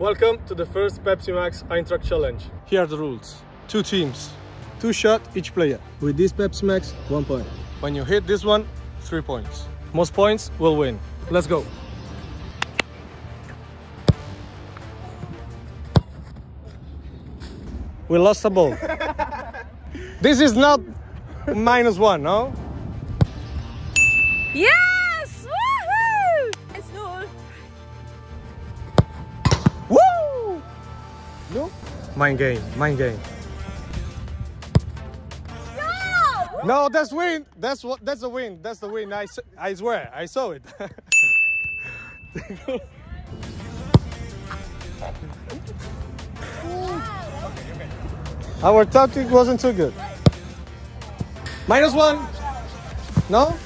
Welcome to the first Pepsi Max Eintracht Challenge. Here are the rules. Two teams, two shot each player. With this Pepsi Max, one point. When you hit this one, three points. Most points will win. Let's go. We lost the ball. this is not minus one, no? Yes! No? Mind game, mind game. No! No, that's win. That's what. That's the win. That's the win. I, I swear, I saw it. Our tactic wasn't too good. Minus one. No?